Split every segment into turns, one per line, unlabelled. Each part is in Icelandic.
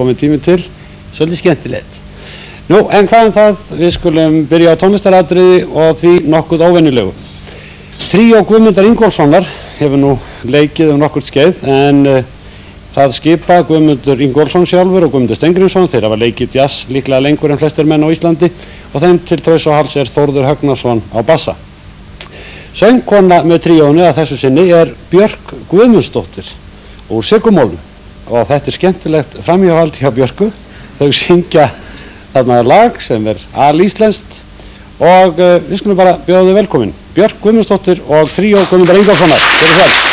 komið tími til, svolítið skemmtilegt. Nú, en hvað en það, við skulum byrja á tónlistaratriði og því nokkuð óvennilegu. Tríó Guðmundar Ingólfssonar hefur nú leikið um nokkurt skeið en uh, það skipa Guðmundur Ingólfsson sjálfur og Guðmundur Stengriðsson þeir hafa leikið jazz líklega lengur en flestir menn á Íslandi og þeim til þess og hals er Þórður Högnarsson á bassa. Söngkona með tríónu að þessu sinni er Björk Guðmundsdóttir úr Sigumólu og þetta er skemmtilegt framhjáhald hjá Björku. Þau syngja þarna lag sem er alíslenskt og uh, við skulum bara bjóða þau velkomin. Björk Guðmundsdóttir og tríó Guðmundar Ingólfssonar.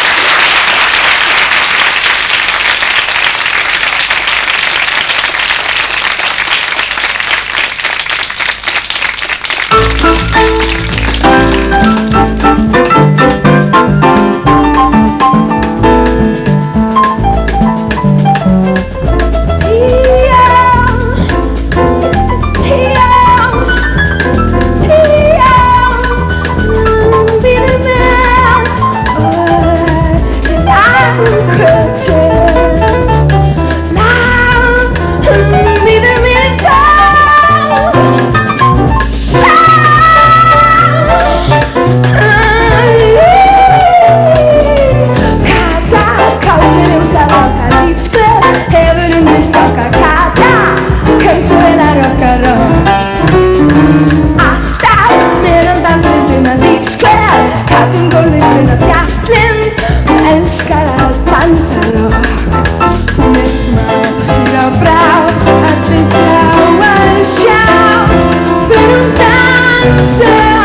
Shout!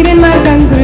in
my country